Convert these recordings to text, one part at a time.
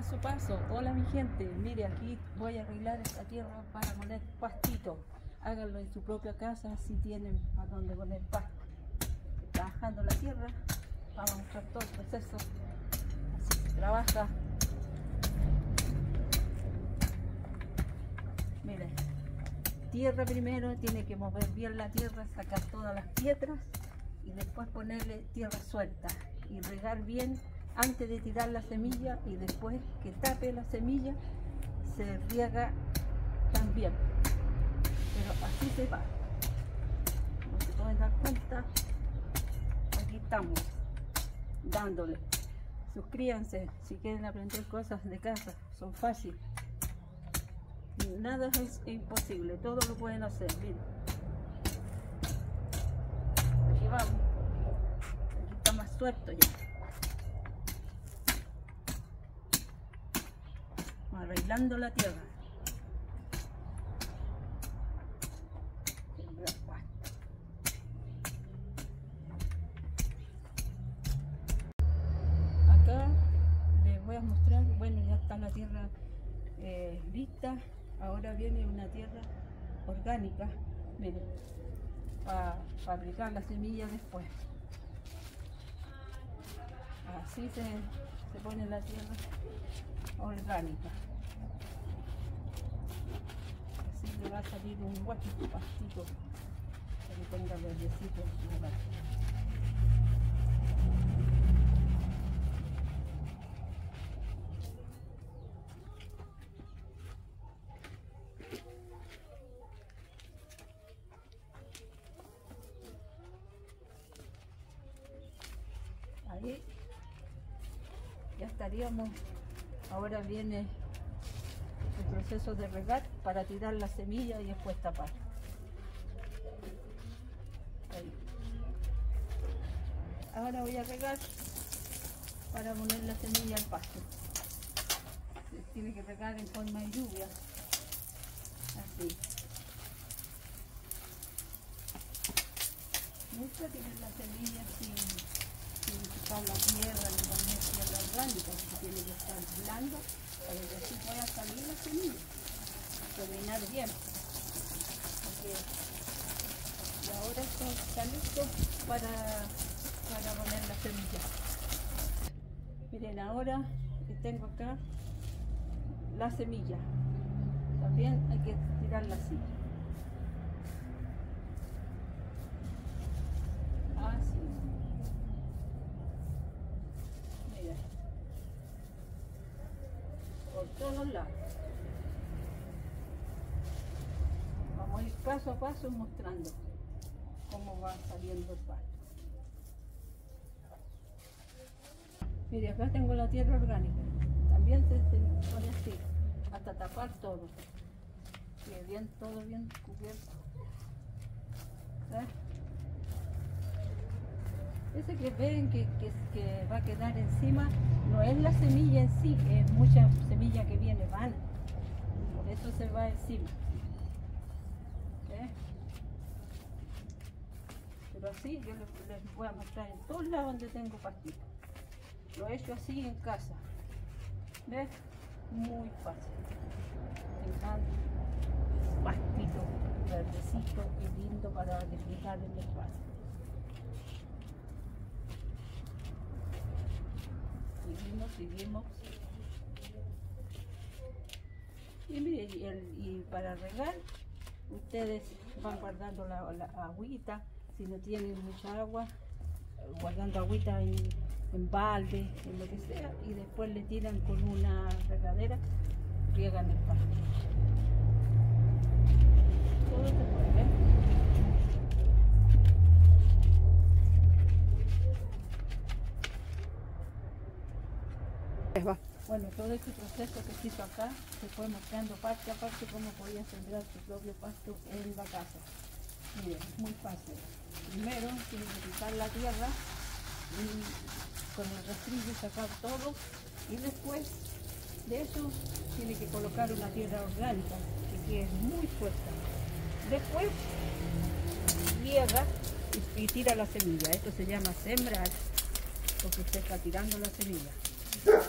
paso a paso. Hola mi gente, mire aquí voy a arreglar esta tierra para poner pastito. Háganlo en su propia casa si tienen a dónde poner pasto. Trabajando la tierra, vamos a mostrar todo el proceso. Así se trabaja. Miren, tierra primero, tiene que mover bien la tierra, sacar todas las piedras y después ponerle tierra suelta y regar bien antes de tirar la semilla y después que tape la semilla se riega también. Pero así se va. Como se pueden dar cuenta, aquí estamos dándole. Suscríbanse si quieren aprender cosas de casa, son fáciles. Nada es imposible, todo lo pueden hacer. Miren. Aquí vamos. Aquí está más suelto ya. Arreglando la tierra. Acá les voy a mostrar, bueno ya está la tierra eh, lista, ahora viene una tierra orgánica, miren, para fabricar la semilla después. Así se, se pone la tierra orgánica. Así le salir un guachito pastito para que tenga verdecito en su ya estaríamos. Ahora viene proceso de regar para tirar la semilla y después tapar. Ahora voy a regar para poner la semilla al pasto. Se tiene que regar en forma de lluvia. Así. Nunca tiene la semilla sin, sin quitar la tierra, ni poner tierra orgánica, tiene que estar blando para que así pueda salir la semilla, bien. Y ahora esto está listo para, para poner la semilla. Miren, ahora tengo acá la semilla. También hay que tirarla así. Así. Todos lados. Vamos a ir paso a paso mostrando cómo va saliendo el pasto. Mire, acá tengo la tierra orgánica. También se, pone así, hasta tapar todo. Que bien, todo bien cubierto. ¿Ves? Ese que ven que va a quedar encima no es la semilla en sí, es mucha semilla que viene vana. Por eso se va encima. ¿Ves? Pero así yo les, voy a mostrar en todos lados donde tengo pastitos. Lo he hecho así en casa. ¿Ves? Muy fácil. Dejando pastito verdecito y lindo para disfrutar en el espacio. Y para regar, ustedes van guardando la, agüita, si no tienen mucha agua, guardando agüita en, en balde, en lo que sea, y después le tiran con una regadera, riegan el ver. Bueno, todo este proceso que se hizo acá se fue mostrando parte a parte cómo podía sembrar su propio pasto en la casa. Miren, es muy fácil. Primero tiene que quitar la tierra y con el rastrillo sacar todo y después de eso tiene que colocar una tierra orgánica que quede muy fuerte. Después riega y, y tira la semilla. Esto se llama sembrar porque usted está tirando la semilla.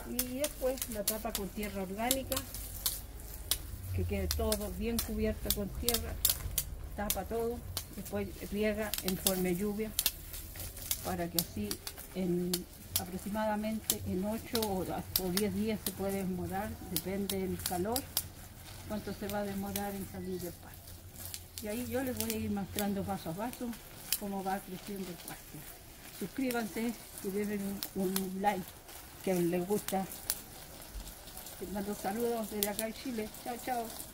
Y después la tapa con tierra orgánica, que quede todo bien cubierto con tierra, tapa todo, después riega en forma de lluvia, para que así en aproximadamente en 8 o, o 10 días se puede demorar, depende del calor, cuánto se va a demorar en salir del pasto. Y ahí yo les voy a ir mostrando paso a paso cómo va creciendo el pasto. Suscríbanse y den un, un like que les gusta. Les mando saludos desde acá en Chile. Chao, chao.